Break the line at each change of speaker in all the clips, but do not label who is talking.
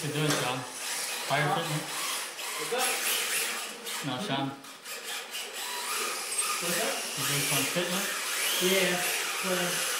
What you doing, Sean? Fire
Huh? that?
No, Sean.
What's that?
You doing some fitting?
Yeah. Well,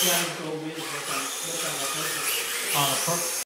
ああ、